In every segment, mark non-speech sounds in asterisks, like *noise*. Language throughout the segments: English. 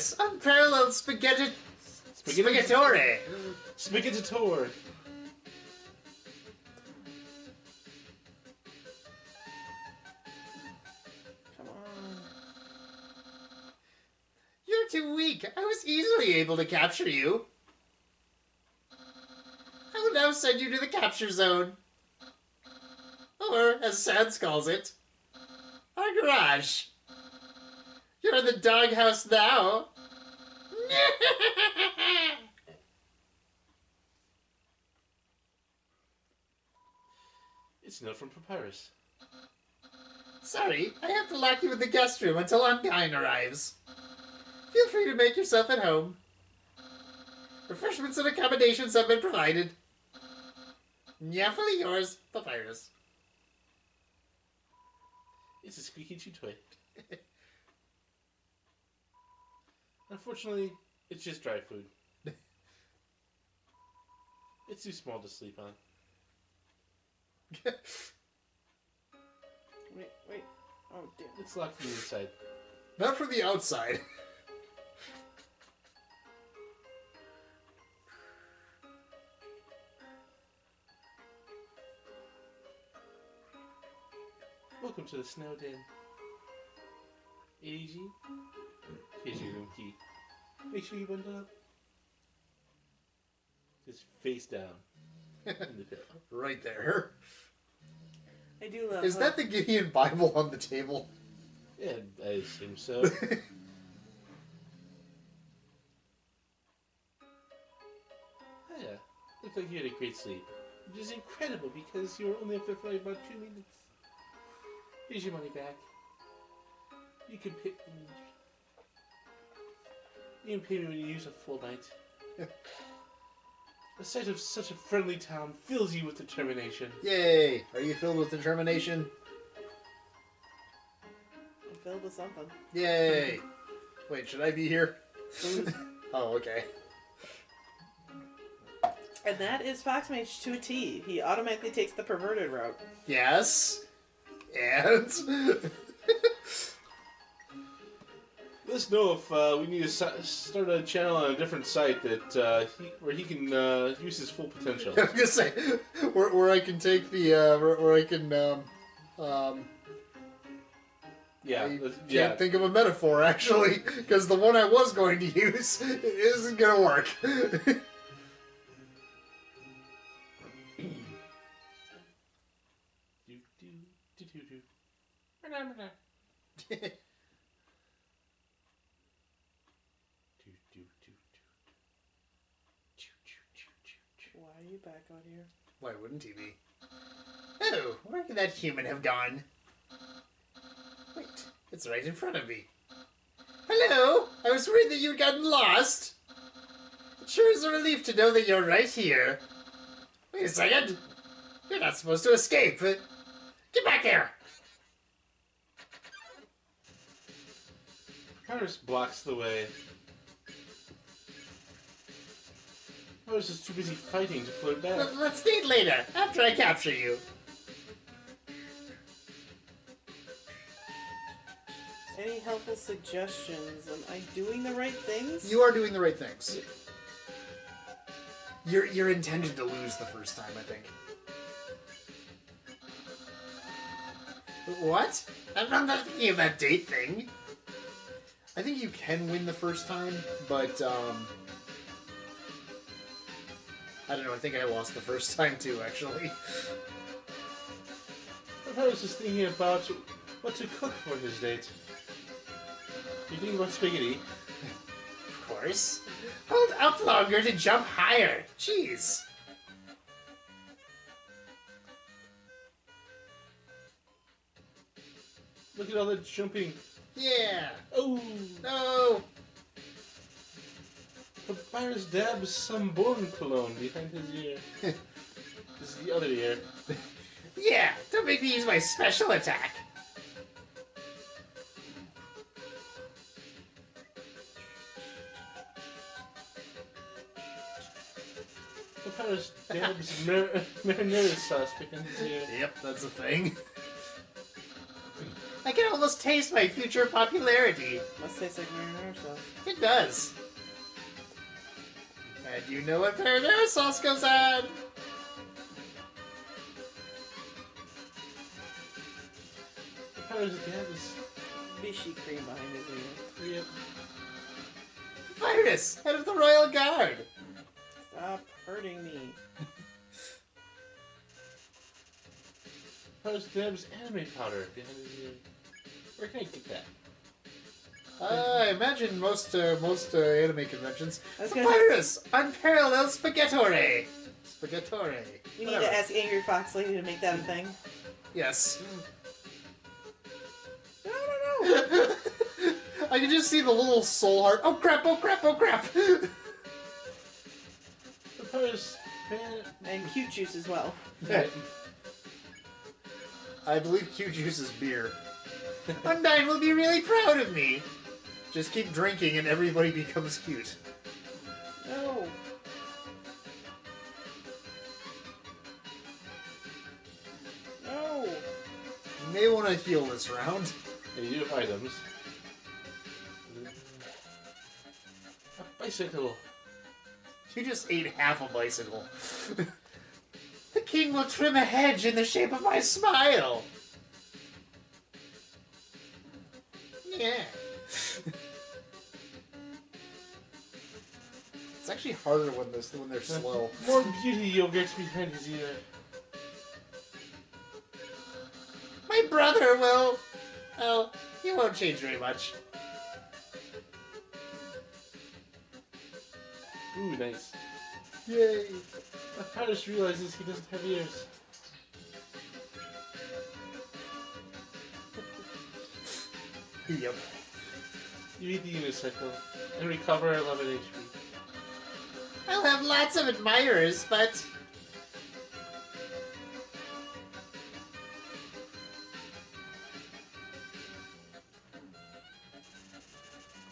Papyrus, unparalleled spaghetti... Come on. You're too weak. I was easily able to capture you. I will now send you to the capture zone. Or, as Sans calls it, our garage. You're in the doghouse now. It's not from Papyrus. Sorry, I have to lock you in the guest room until Undyne arrives. Feel free to make yourself at home. Refreshments and accommodations have been provided. Nyafily yours, Papyrus. It's a squeaky chew toy. *laughs* Unfortunately, it's just dry food. it's too small to sleep on. *laughs* Wait, wait. Oh, damn. It's locked from the inside. Not from the outside. *laughs* Welcome to the Snow Den. ADG, here's your room key. Make sure you bundle up. Just face down *laughs* in the pillow. right there. I do love. Is how- that the Gideon Bible on the table? Yeah, I assume so. *laughs* Oh, yeah, looked like you had a great sleep. Which is incredible because you were only up there for like about two minutes. Here's your money back. You can pay. You can pay me when you use a full night. the sight of such a friendly town fills you with determination. Yay! Are you filled with determination? I'm filled with something. Yay! Wait, should I be here? Mm-hmm. *laughs* oh, okay. And that is Foxmage to a T. He automatically takes the perverted route. Yes. And *laughs* Let us know if uh, we need to start a channel on a different site that uh, he, where he can uh, use his full potential. *laughs* I was gonna say where, where I can take the uh, where, where I can um, um, Yeah, I can't yeah. think of a metaphor actually because the one I was going to use isn't gonna work. *laughs* Do, do, do, *laughs* you back out here? Why wouldn't he be? Oh, where could that human have gone? Wait, it's right in front of me. Hello! I was worried that you'd gotten lost. It sure is a relief to know that you're right here. Wait a second. You're not supposed to escape. Get back here! Paris blocks the way. Paris is too busy fighting to float back. Let- Let's date later, after I capture you. Any helpful suggestions? Am I doing the right things? You are doing the right things. You're you're intended to lose the first time, I think. What? I'm not- not thinking of that date thing. I think you can win the first time, but um, I don't know. I think I lost the first *laughs* time too, actually. I was just thinking about what to cook for his date. You thinking about spaghetti? Of course. Hold up longer to jump higher. Jeez. Look at all that jumping. Yeah. Oh! No. Papyrus dabs some bone cologne behind his ear. this is the other ear. Yeah. Don't make me use my special attack. Papyrus dabs mar- *laughs* marinara sauce behind his ear. Yep, that's a thing. I can almost taste my future popularity. Must taste like marinara sauce. It does. And you know what marinara sauce goes on? The powers of dad is. Bishi cream behind his ear. Yep. Virus, head of the Royal Guard. Stop hurting me. Powers of Dab's anime powder behind his ear. Where can I get that? I imagine most uh, most uh, anime conventions. I was gonna- Virus, unparalleled spaghettore. Spaghettore. You need Whatever. to ask Angry Fox Lady to make that a thing. Yes. No, no, no. I can just see the little soul heart. Oh crap! Oh crap! Oh crap! The powers. Man. and cute juice as well. I believe Q Juice is beer. *laughs* Undyne will be really proud of me. Just keep drinking and everybody *laughs* becomes cute. No. No. You may want to heal this round. And you have items. A bicycle. You just ate half a bicycle. *laughs* the king will trim a hedge in the shape of my smile. Yeah. Actually harder when they're, when they're slow. *laughs* More beauty yogurt behind his ear. My brother will. Oh, he won't change very much. Ooh, nice. Yay. The Paris realizes he doesn't have ears. Yep. You eat the unicycle and recover 11 HP. I'll have lots of admirers, but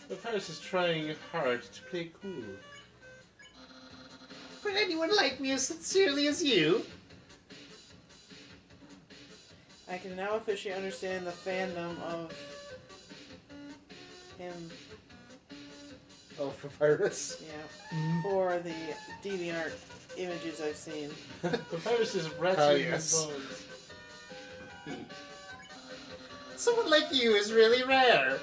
But Paris is trying hard to play cool. would anyone like me as sincerely as you? I can now officially understand the fandom of him. Oh, for Virus. Yeah. For the DeviantArt images I've seen. *laughs* But Paris is rattling Ah, yes. his bones. *laughs* Someone like you is really rare.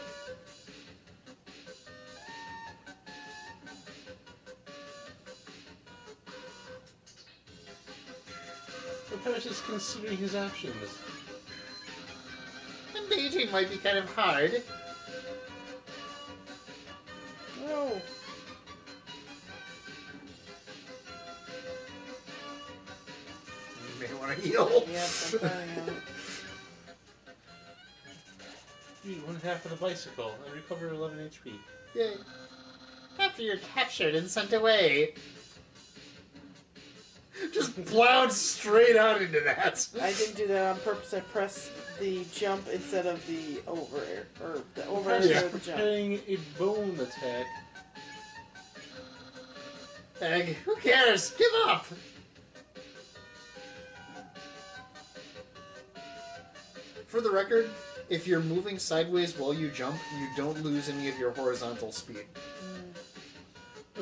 But Paris is considering his options. And dating might be kind of hard. No. You may want to heal. Yep, I'm planning on it. You eat one half of the bicycle and recover 11 HP. Yay. After you're captured and sent away. Just plowed straight out into that. I didn't do that on purpose. I pressed the jump instead of the over air. Or the over air instead of the jump. preparing a bone attack. Egg, who cares? Give up! For the record, if you're moving sideways while you jump, you don't lose any of your horizontal speed.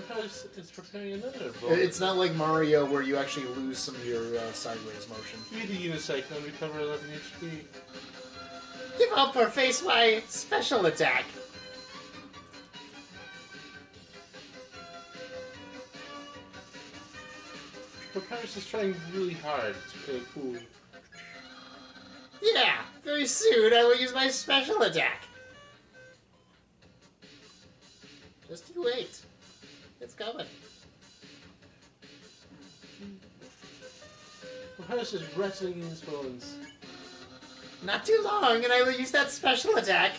Paris is preparing another. It's not like Mario where you actually lose some of your uh, sideways motion. You eat the unicycle and recover 11 HP. Give up or face my special attack. Paris is trying really hard to play cool. Yeah, very soon I will use my special attack. Just you wait. Coming. Paris is rattling in his bones. Not too long, and I will use that special attack.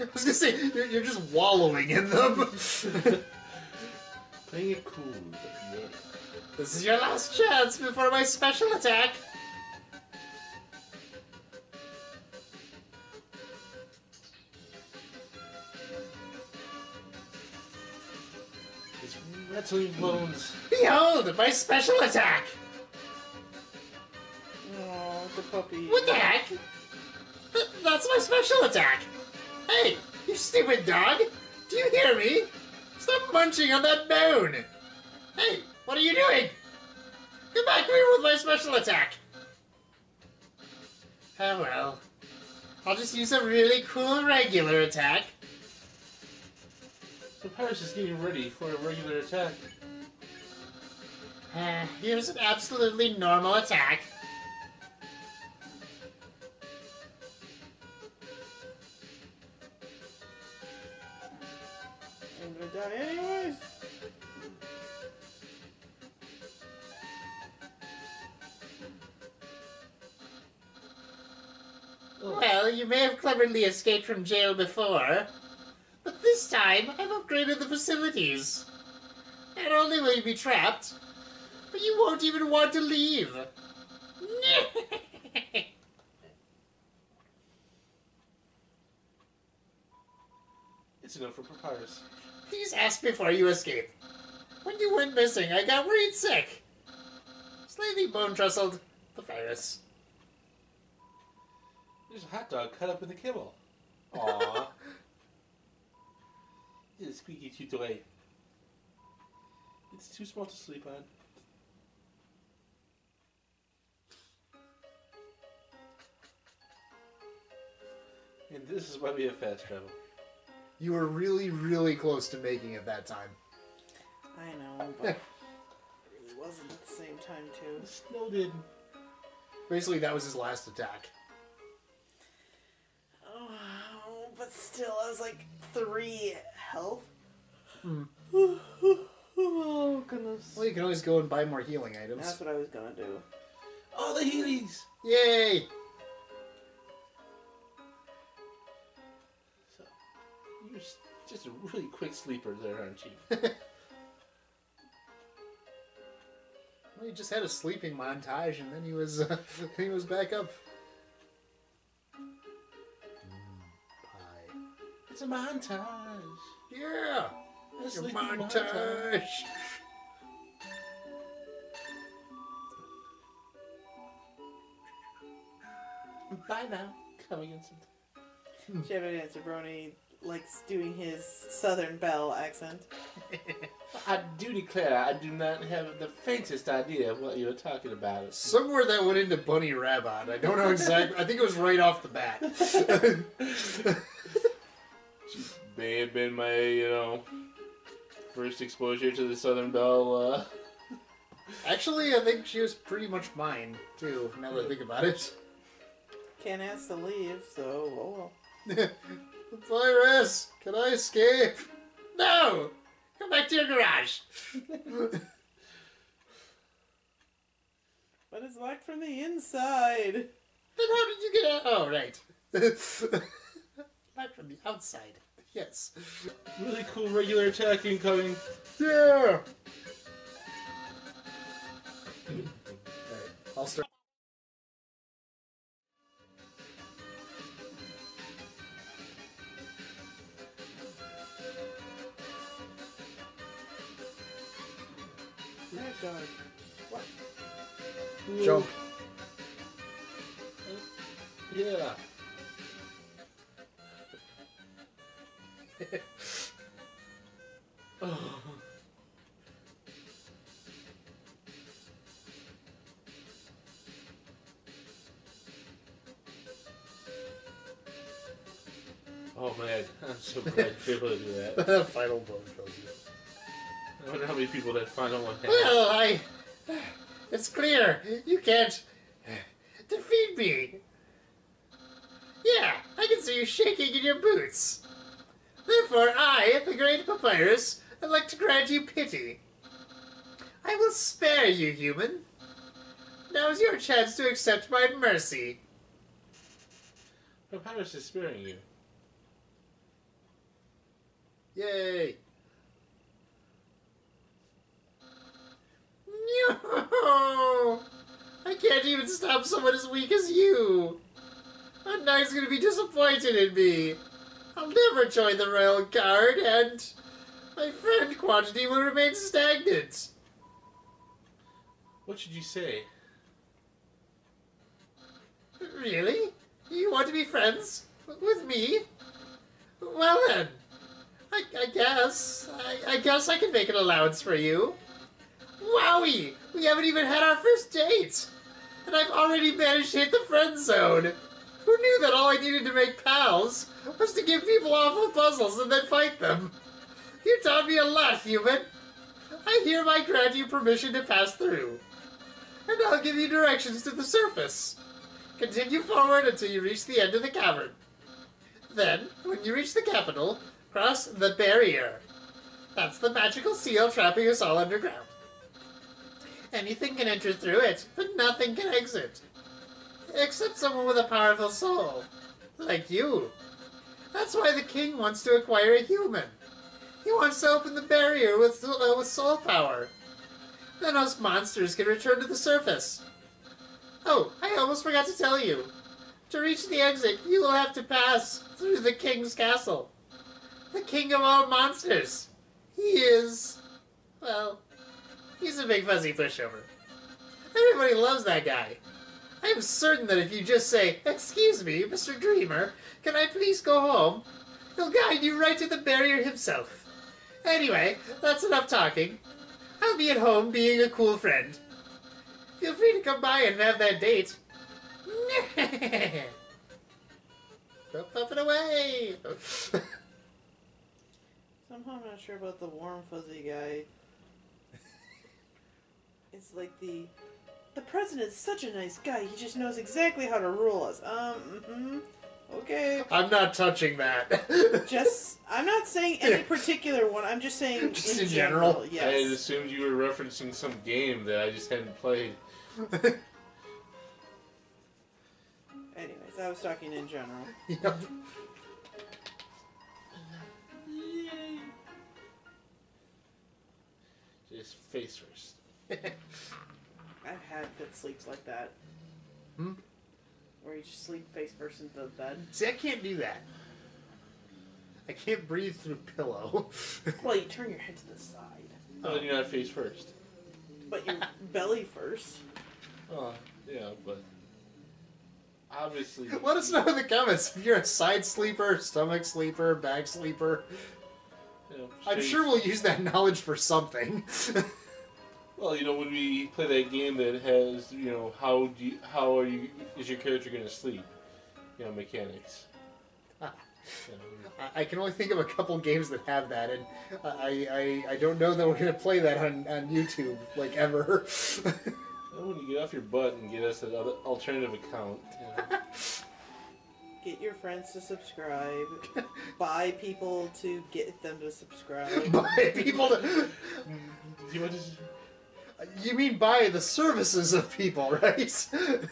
I was gonna say, you're, you're just wallowing in them. *laughs* Playing it cool, but yeah. this is your last chance before my special attack. Rattling bones. Behold, my special attack! Oh. the puppy. What the heck? Th- That's my special attack. Hey, you stupid dog! Do you hear me? Stop munching on that bone! Hey, what are you doing? Come back here with my special attack! Oh well. I'll just use a really cool regular attack. Papyrus is getting ready for a regular attack. Uh, here's an absolutely normal attack. I'm gonna die anyways. Well, you may have cleverly escaped from jail before, but this time I've upgraded the facilities. Not only will you be trapped, but you won't even want to leave. *laughs* It's enough for Papyrus. Please ask before you escape. When you went missing, I got worried sick. Slightly bone trustled papyrus. There's a hot dog cut up in the kibble. *laughs* Aww. It's a squeaky too toy. It's too small to sleep on. And this is why we have fast travel. You were really, really close to making it that time. I know, but *laughs* it really wasn't at the same time too. Snow did. Basically, that was his last attack. Oh, but still, I was like three health. Hmm. oh *sighs* goodness. Well, you can always go and buy more healing items. That's what I was gonna do. Oh, the Heelys! Yay! So, you're just a really quick sleeper there, aren't you? *laughs* Well, he just had a sleeping montage, and then he was uh, *laughs* he was back up. Mm, pie. It's a montage. Yeah, A your sleeping montage. Bye now. Coming in some Shadow Dancer Brony likes doing his Southern Belle accent. *laughs* I do declare I do not have the faintest idea of what you're talking about. Somewhere that went into Bunny Rabbit. I don't know exactly. I think it was right off the bat. *laughs* May have been my, you know, first exposure to the Southern Belle. Uh, *laughs* Actually, I think she was pretty much mine too. Now that I think about it. Can't ask to leave, so oh well. *laughs* Virus, can I escape? No! Come back to your garage. *laughs* But it's locked from the inside. Then how did you get out? Oh, right. Not from the outside. Yes. really cool regular attack incoming. Yeah. Alright, I'll start. Oh man, I'm so glad you're able to do that. *laughs* Final bone you. I wonder how many people that final one had. Well, I. It's clear. You can't uh, defeat me. Yeah, I can see you shaking in your boots. Therefore, I, the great Papyrus, would like to grant you pity. I will spare you, human. Now is your chance to accept my mercy. Papyrus is sparing you. Yay! No! I can't even stop someone as weak as you! Undyne's gonna be disappointed in me! I'll never join the Royal Guard, and my friend quantity will remain stagnant! What should you say? Really? You want to be friends with me? Well then, I, I guess I, I guess I can make an allowance for you. Wowie! We haven't even had our first date, and I've already managed to hit the friend zone. Who knew that all I needed to make pals was to give people awful puzzles and then fight them? You taught me a lot, human. I hereby grant you permission to pass through. And I'll give you directions to the surface. Continue forward until you reach the end of the cavern. Then, when you reach the capital, cross the barrier. That's the magical seal trapping us all underground. Anything can enter through it, but nothing can exit. Except someone with a powerful soul. Like you. That's why the king wants to acquire a human. He wants to open the barrier with, uh, with soul power. Then us monsters can return to the surface. Oh, I almost forgot to tell you. To reach the exit, you will have to pass through the king's castle. The king of all monsters. He is. Well, he's a big fuzzy pushover. Everybody loves that guy. I am certain that if you just say, Excuse me, Mr. Dreemurr, can I please go home? He'll guide you right to the barrier himself. Anyway, that's enough talking. I'll be at home being a cool friend. Feel free to come by and have that date. *laughs* Puff it away. *laughs* Somehow I'm not sure about the warm fuzzy guy. *laughs* It's like the the president's such a nice guy. He just knows exactly how to rule us. Um, mm-hmm. Okay. I'm not touching that. *laughs* Just I'm not saying any particular one. I'm just saying Just in, in general? I had assumed you were referencing some game that I just hadn't played. *laughs* Anyways, I was talking in general. Yep. Just face first. *laughs* I've had good sleeps like that. Hmm? Where you just sleep face first into the bed. See, I can't do that. I can't breathe through pillow. *laughs* Well, you turn your head to the side, Oh, then you're not face first. but your *laughs* belly first. Oh, yeah, but obviously. Let us know in the comments if you're a side sleeper, stomach sleeper, back sleeper. You know, I'm sure we'll use that *laughs* knowledge for something. *laughs* Well, you know, when we play that game that has, you know, how do you, how are you is your character going to sleep? You know, mechanics. You know, I- I can only think of a couple games that have that, and I I, I don't know that we're gonna play that on, on YouTube like ever. *laughs* when you get off your butt and get us an other alternative account, you know, Get your friends to subscribe. *laughs* Buy people to get them to subscribe. *laughs* buy people to. *laughs* you want You mean buy the services of people, right? Exit.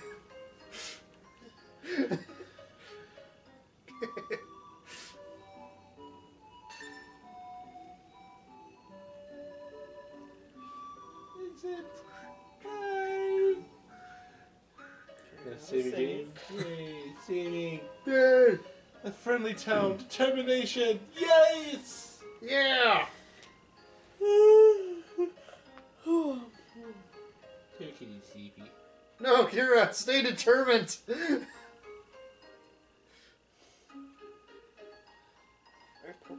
Bye. Yeah, save your game. Saving. Yay! A friendly town. Hmm. Determination. Yes. Yeah! Take it easy, CP. No, Kira, uh, stay determined. Or Pope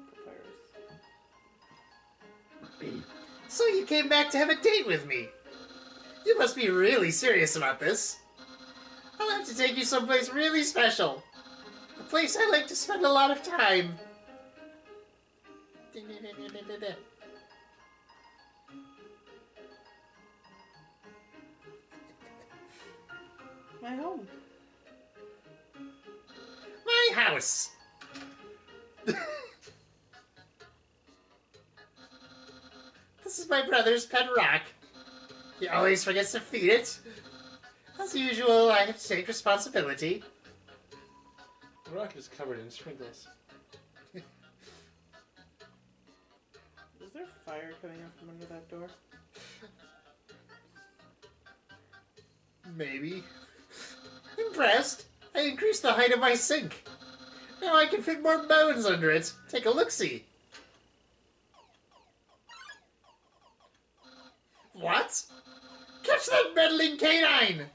Papyrus. *laughs* So you came back to have a date with me? You must be really serious about this. I'll have to take you someplace really special. A place I like to spend a lot of time. My home. My house. *laughs* this is my brother's pet rock. He always forgets to feed it. As usual, I have to take responsibility. The rock is covered in sprinkles. Is there fire coming up from under that door? Maybe. Impressed? I increased the height of my sink. Now I can fit more bones under it. Take a look see. What? Catch that meddling canine!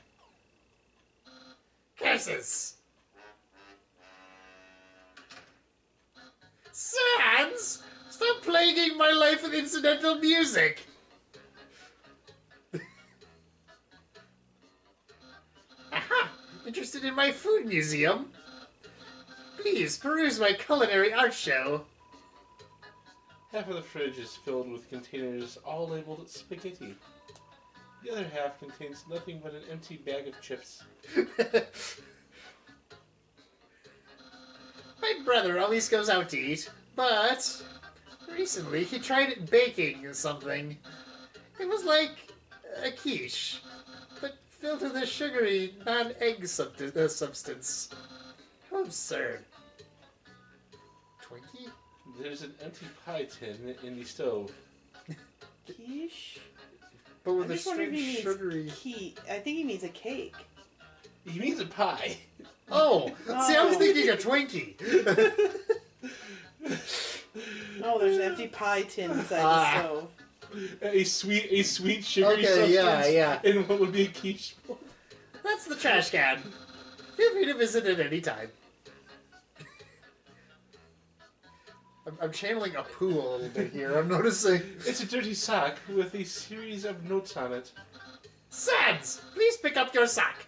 Curses! Sans! Stop plaguing my life with incidental music! Aha! Interested in my food museum? Please peruse my culinary art show. Half of the fridge is filled with containers all labeled spaghetti. The other half contains nothing but an empty bag of chips. *laughs* My brother always goes out to eat, but recently he tried baking something. It was like a quiche, but filled with a sugary, non-egg subti- uh, substance. How absurd. Twinkie? There's an empty pie tin in the stove. *laughs* Quiche? But I with a just wonder if he strange means sugary... He, I think he means a cake. He means a pie. Oh! See, I was Oh. thinking a Twinkie! Oh, there's an empty pie tin inside Ah. the stove. A sweet, a sweet sugary Okay, substance. yeah, yeah. In what would be a quiche. That's the trash can. Feel free to visit at any time. I'm, I'm channeling a poo a little bit here. I'm noticing. It's a dirty sack with a series of notes on it. Sans, please pick up your sack.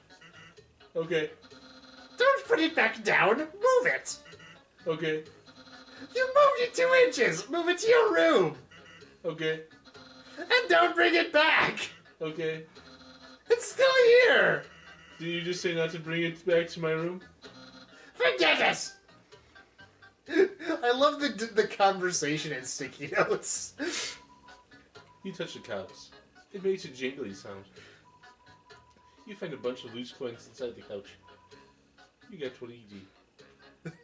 Okay, Don't put it back down. Move it. okay, You moved it two inches. Move it to your room. okay, And don't bring it back. okay. It's still here. Did you just say not to bring it back to my room? Forget it. I love the the conversation in sticky notes. You touch the couch. It makes a jingly sound. You find a bunch of loose coins inside the couch. You got 20 EG. *laughs*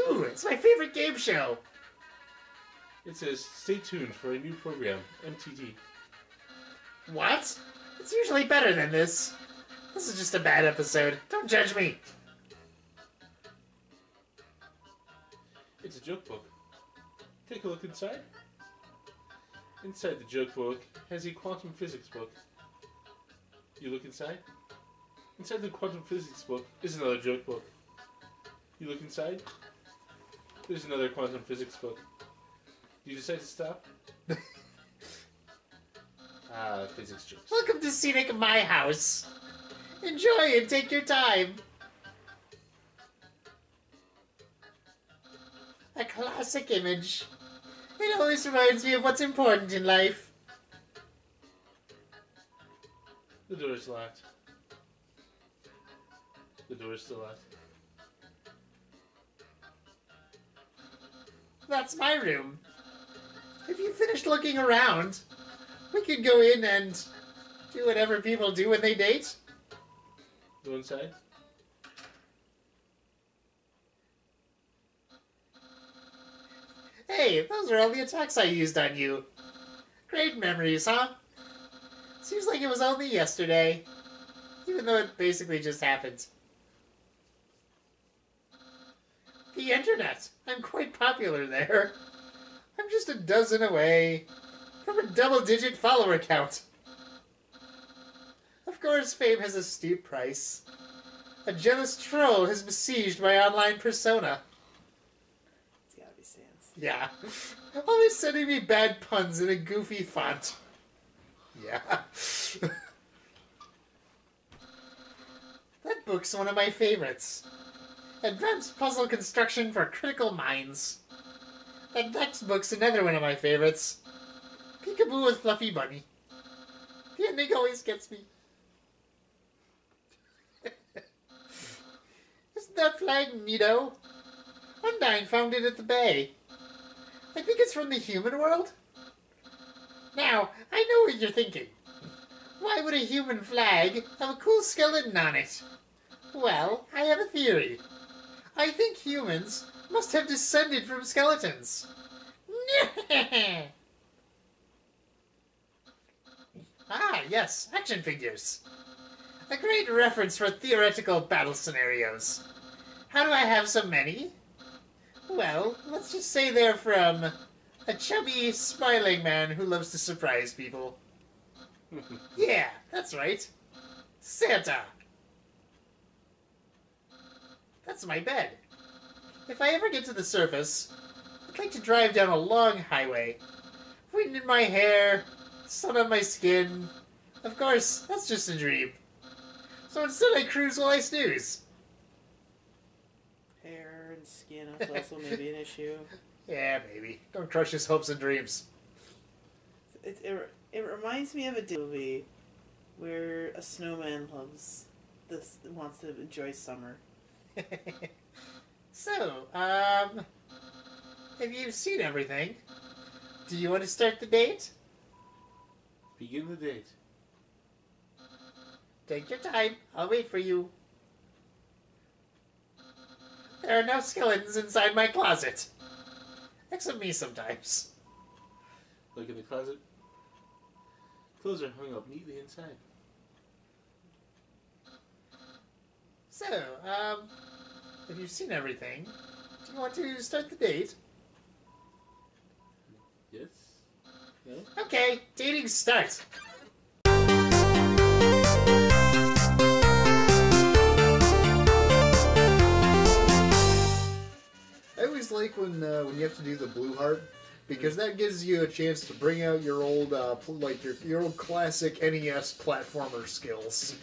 Ooh, it's my favorite game show. It says, stay tuned for a new program, MTT. What? It's usually better than this. This is just a bad episode. Don't judge me. It's a joke book. Take a look inside. Inside the joke book has a quantum physics book. You look inside. Inside the quantum physics book is another joke book. You look inside. There's another quantum physics book. You decide to stop. *laughs* Ah, physics jokes. Welcome to Scenic My House. Enjoy and take your time. A classic image. It always reminds me of what's important in life. The door's locked. The door's still locked. That's my room. If you finished looking around, we could go in and do whatever people do when they date. Go inside. Hey, those are all the attacks I used on you. Great memories, huh? Seems like it was only yesterday. Even though it basically just happened. The internet. I'm quite popular there. I'm just a dozen away from a double digit follower count. Of course, fame has a steep price. A jealous troll has besieged my online persona. It's gotta be Sans. Yeah. Always sending me bad puns in a goofy font. Yeah. *laughs* that book's one of my favorites. Advanced Puzzle Construction for Critical Minds. That next book's another one of my favorites. Peekaboo with Fluffy Bunny. The ending always gets me. *laughs* Isn't that flag neato? Undyne found it at the bay. I think it's from the human world. Now, I know what you're thinking. Why would a human flag have a cool skeleton on it? Well, I have a theory. I think humans must have descended from skeletons. *laughs* ah, yes, action figures. A great reference for theoretical battle scenarios. How do I have so many? Well, let's just say they're from a chubby, smiling man who loves to surprise people. *laughs* Yeah, that's right. Santa! That's my bed. If I ever get to the surface, I'd like to drive down a long highway. Wind in my hair, sun on my skin. Of course, that's just a dream. So instead I cruise while I snooze. Hair and skin is also maybe an issue. *laughs* Yeah, maybe. Don't crush his hopes and dreams. It, it, it reminds me of a movie where a snowman loves this wants to enjoy summer. *laughs* so, um, have you seen everything? Do you want to start the date? Begin the date. Take your time. I'll wait for you. There are no skeletons inside my closet. Except me sometimes. Look in the closet. Clothes are hung up neatly inside. So, um, if you've seen everything, do you want to start the date? Yes? No? Okay, dating starts. I always like when uh, when you have to do the blue heart because that gives you a chance to bring out your old uh, like your your old classic NES platformer skills.